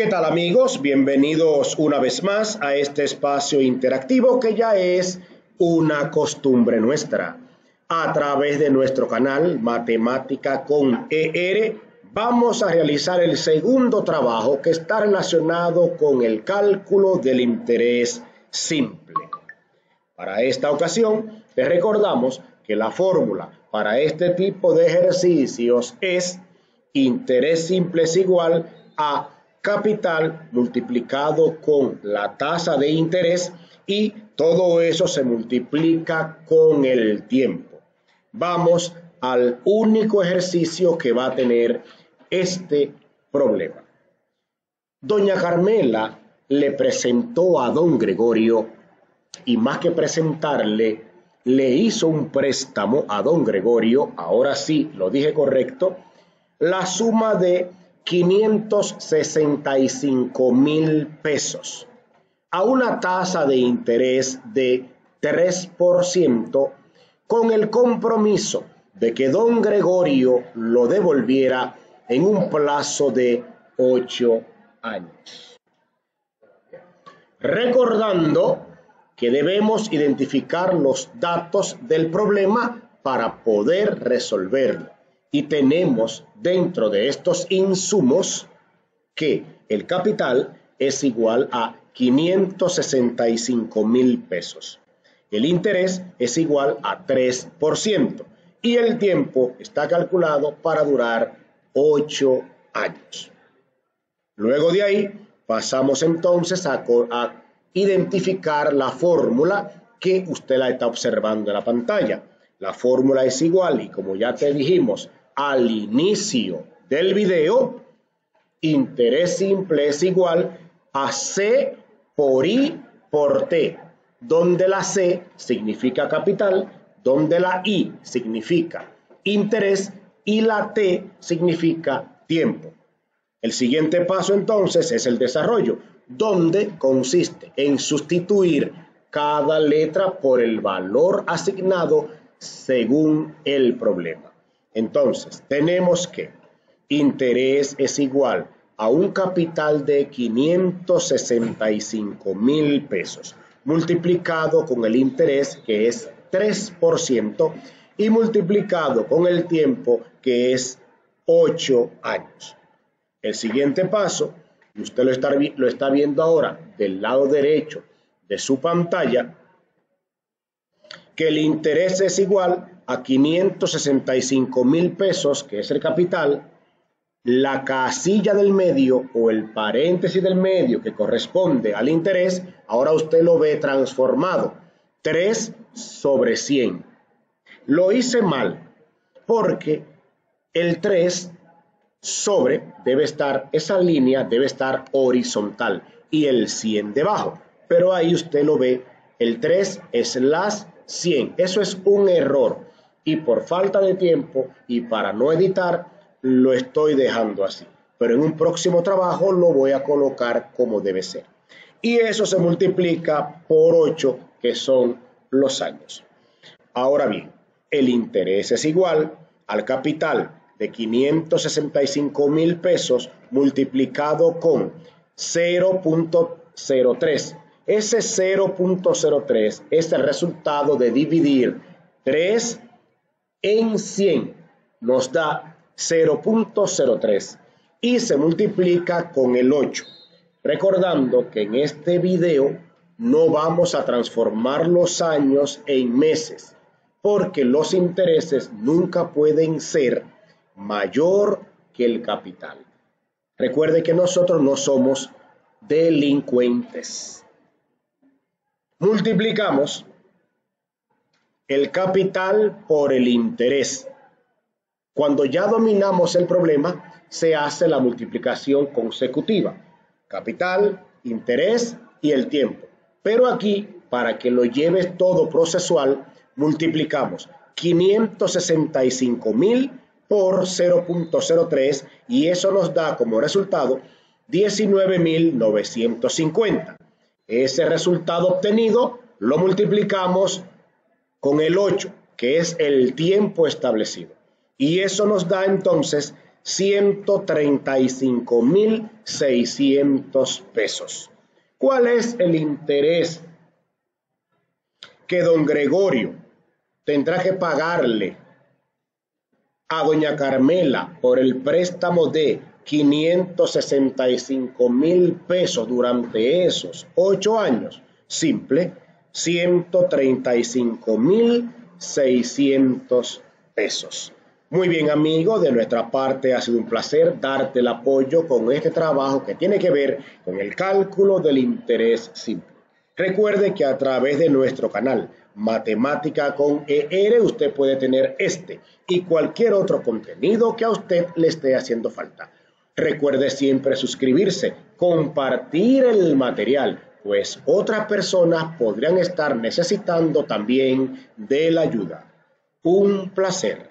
¿Qué tal amigos? Bienvenidos una vez más a este espacio interactivo que ya es una costumbre nuestra. A través de nuestro canal Matemática con ER vamos a realizar el segundo trabajo que está relacionado con el cálculo del interés simple. Para esta ocasión, te recordamos que la fórmula para este tipo de ejercicios es interés simple es igual a capital multiplicado con la tasa de interés y todo eso se multiplica con el tiempo. Vamos al único ejercicio que va a tener este problema. Doña Carmela le presentó a don Gregorio y más que presentarle, le hizo un préstamo a don Gregorio, ahora sí, lo dije correcto, la suma de 565 mil pesos a una tasa de interés de 3% con el compromiso de que don Gregorio lo devolviera en un plazo de 8 años. Recordando que debemos identificar los datos del problema para poder resolverlo y tenemos dentro de estos insumos que el capital es igual a 565 mil pesos. El interés es igual a 3% y el tiempo está calculado para durar 8 años. Luego de ahí pasamos entonces a, a identificar la fórmula que usted la está observando en la pantalla. La fórmula es igual y como ya te dijimos, al inicio del video, interés simple es igual a C por I por T, donde la C significa capital, donde la I significa interés y la T significa tiempo. El siguiente paso entonces es el desarrollo, donde consiste en sustituir cada letra por el valor asignado según el problema. Entonces, tenemos que interés es igual a un capital de 565 mil pesos multiplicado con el interés que es 3% y multiplicado con el tiempo que es 8 años. El siguiente paso, y usted lo está, lo está viendo ahora del lado derecho de su pantalla, que el interés es igual a 565 mil pesos, que es el capital, la casilla del medio o el paréntesis del medio que corresponde al interés, ahora usted lo ve transformado. 3 sobre 100. Lo hice mal porque el 3 sobre debe estar, esa línea debe estar horizontal y el 100 debajo. Pero ahí usted lo ve, el 3 es las 100. Eso es un error y por falta de tiempo y para no editar, lo estoy dejando así. Pero en un próximo trabajo lo voy a colocar como debe ser. Y eso se multiplica por 8, que son los años. Ahora bien, el interés es igual al capital de 565 mil pesos multiplicado con 0.03. Ese 0.03 es el resultado de dividir 3 en 100 nos da 0.03 y se multiplica con el 8. Recordando que en este video no vamos a transformar los años en meses, porque los intereses nunca pueden ser mayor que el capital. Recuerde que nosotros no somos delincuentes. Multiplicamos el capital por el interés. Cuando ya dominamos el problema, se hace la multiplicación consecutiva. Capital, interés y el tiempo. Pero aquí, para que lo lleves todo procesual, multiplicamos 565 mil por 0.03 y eso nos da como resultado 19.950. Ese resultado obtenido lo multiplicamos con el 8, que es el tiempo establecido. Y eso nos da entonces 135.600 pesos. ¿Cuál es el interés que don Gregorio tendrá que pagarle a doña Carmela por el préstamo de 565 mil pesos durante esos ocho años? Simple, 135 mil 600 pesos. Muy bien, amigo, de nuestra parte ha sido un placer darte el apoyo con este trabajo que tiene que ver con el cálculo del interés simple. Recuerde que a través de nuestro canal Matemática con ER usted puede tener este y cualquier otro contenido que a usted le esté haciendo falta. Recuerde siempre suscribirse, compartir el material, pues otras personas podrían estar necesitando también de la ayuda. Un placer.